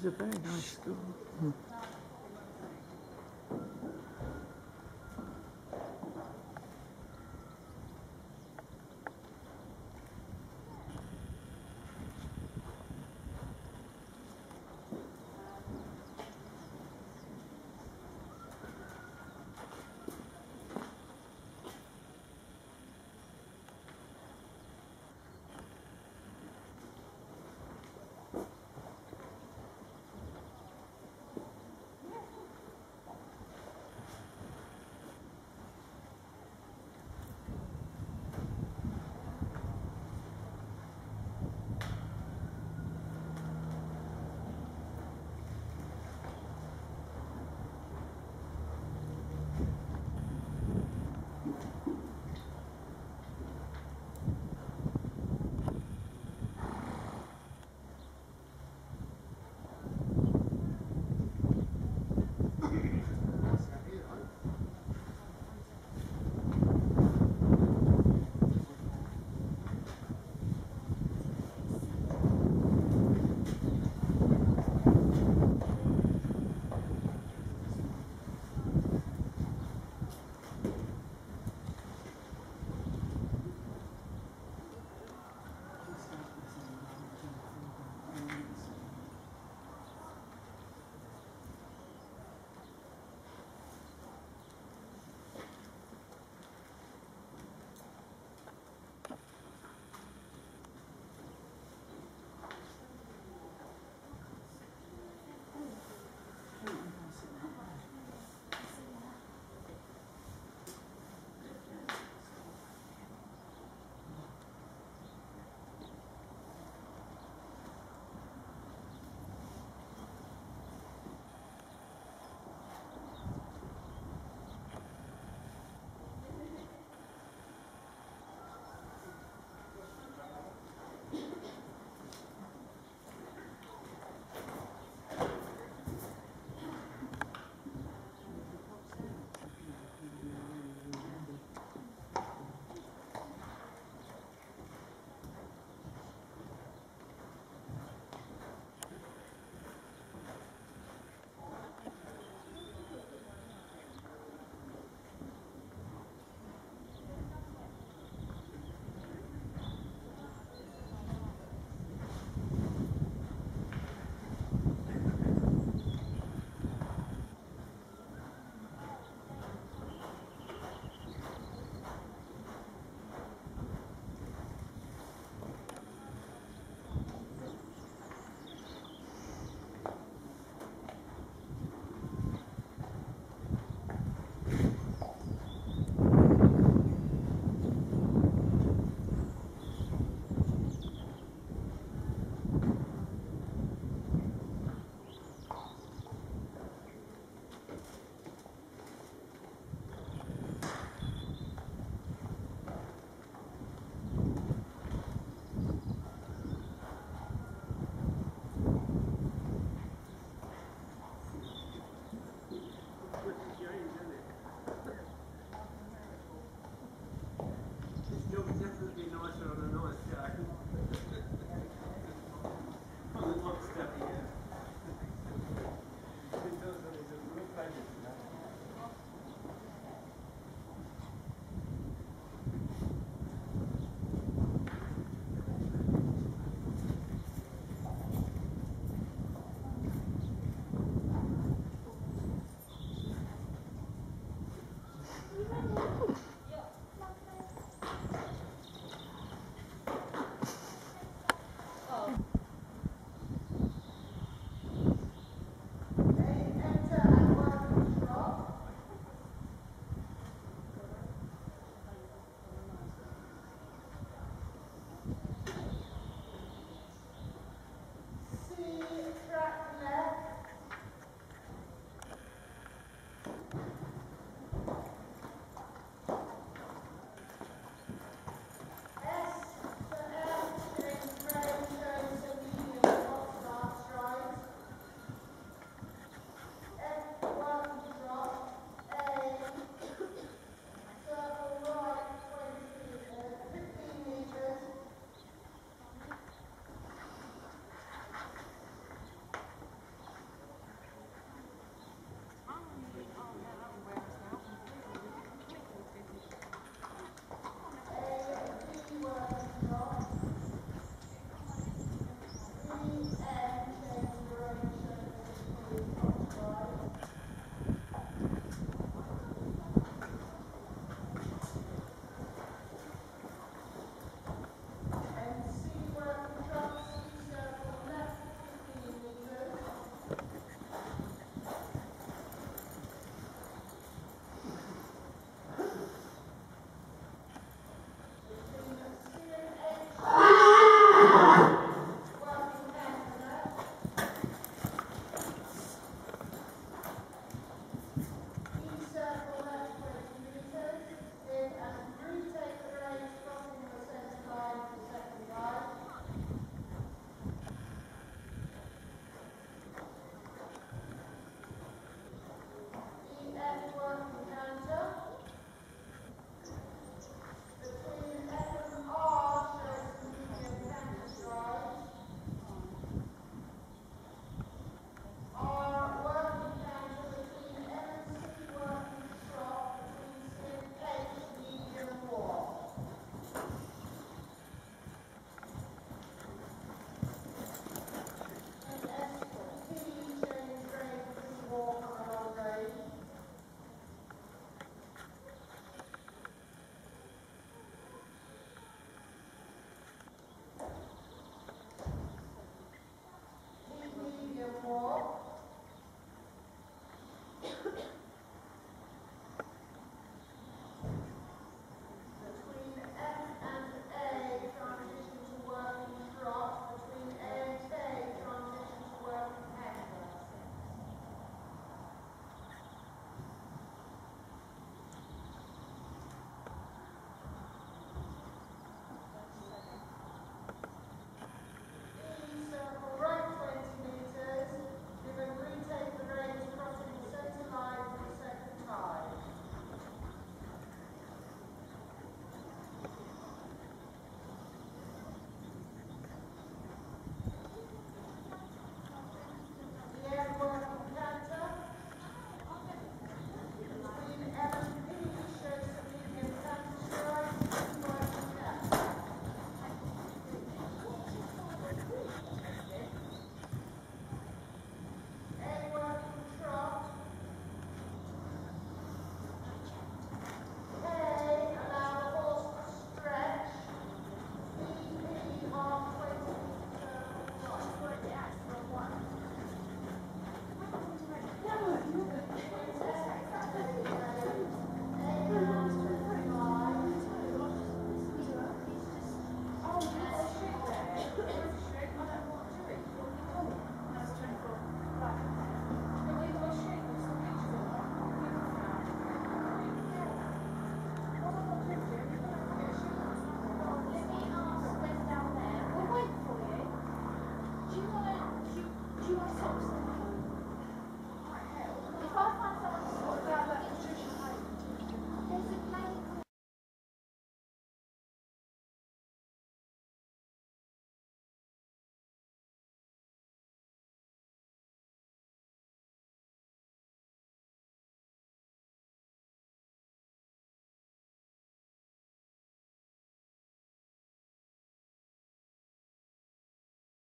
is a very nice school.